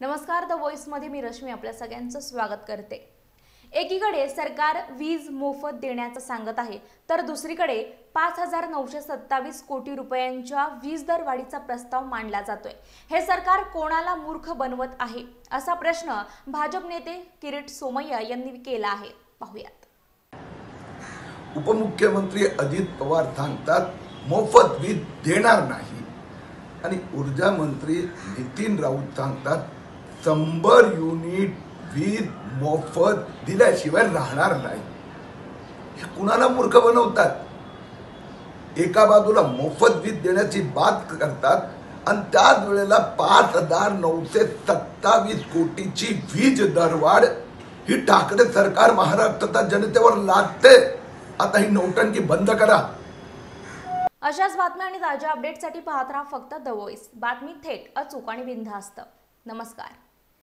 नमस्कार द व्हॉइसमध्ये मी रश्मी आपल्या सगळ्यांचं स्वागत करते. एकीकडे सरकार वीज मोफत देण्याचं सांगत आहे तर दुसरीकडे पाच हजार नऊशे सत्तावीस कोटी रुपयांच्या वीज दरवाढीचा प्रस्ताव मांडला जातोय. हे सरकार कोणाला मूर्ख बनवत आहे असा प्रश्न भाजप नेते किरीट सोमय्या यांनी केला आहे. पाहूयात. उपमुख्यमंत्री अजित पवार सांगतात मोफत वीज देणार नाही. आणि ऊर्जा मंत्री नितीन राऊत सांगतात शंभर युनिट वीज मोफत दिल्याशिवाय राहणार नाही. हे कुणाला मूर्ख बनवतात? एका बाजूला मोफत वीज देण्याची बात करतात आणि त्याच वेळेला पाच हजार नऊशे सत्तावीस कोटीची वीज दरवाढ ही ठाकरे सरकार महाराष्ट्राच्या जनतेवर लादते आता ही नौटंकी बंद करा. अशाच बातम्या आणि ताज्या अपडेटसाठी पाहत राहा फक्त द वॉइस बातमी थेट अचूक आणि बिनधास्त. नमस्कार.